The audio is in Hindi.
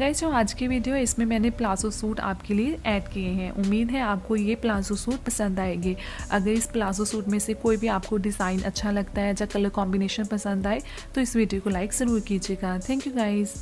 गाइस जो आज की वीडियो है, इसमें मैंने प्लाजो सूट आपके लिए ऐड किए हैं। उम्मीद है आपको ये प्लाजो सूट पसंद आएँगे। अगर इस प्लाजो सूट में से कोई भी आपको डिज़ाइन अच्छा लगता है, या कलर कॉम्बिनेशन पसंद आए तो इस वीडियो को लाइक ज़रूर कीजिएगा। Thank you guys